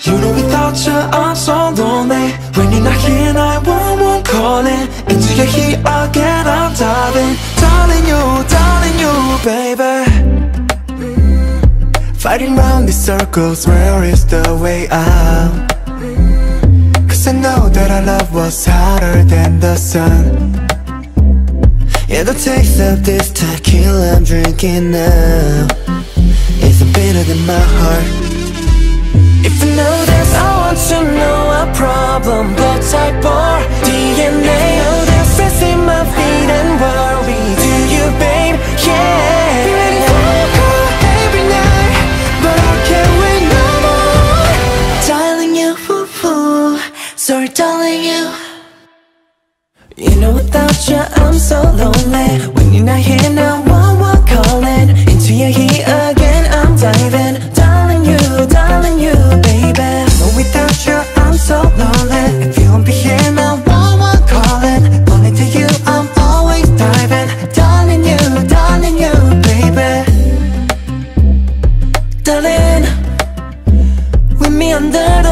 You know without you I'm so lonely When you're not here 911 calling Into your heat again I'm diving. Darling you, darling you, baby. Mm. Fighting round these circles Where is the way out? Cause I know that our love was hotter than the sun. Yeah, the taste of this tequila I'm drinking now Is bitter than my heart know I want to know our problem. Blood type or DNA Oh, there's stress in my feet and worry. Do you, babe? Yeah. Ready for a call every night? But I can't wait no more. Darling you, ooh, ooh. Sorry, darling you. You know without you I'm so lonely. When you're not here now, one, one calling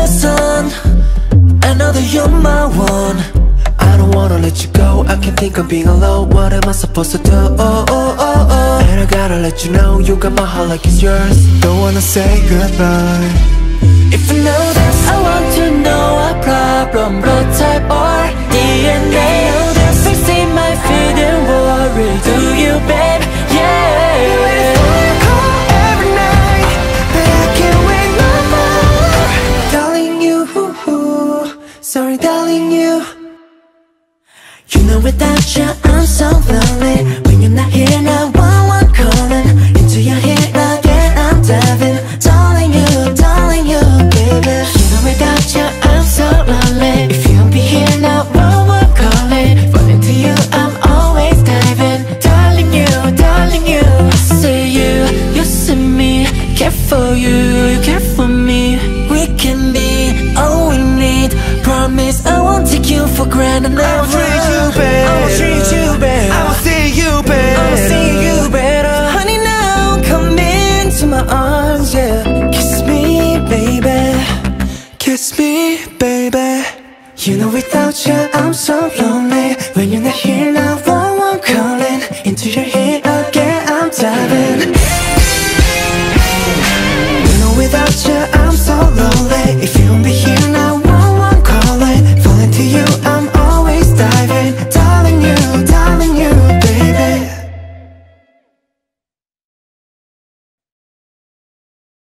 sun. I know that you're my one I don't wanna let you go. I can't think of being alone. What am I supposed to do? Oh, oh, oh, oh. And I gotta let you know You got my heart like it's yours. Don't wanna say goodbye. If you know this I want to know a problem. Blood type Sorry darling you. You know without you I'm so lonely. When you're not here now Promise I won't take you for granted I will treat you better. I will treat you better. I will see you better. I will see you better. Honey now come into my arms yeah. Kiss me baby. Kiss me baby. You know without you I'm so lonely. When you're not here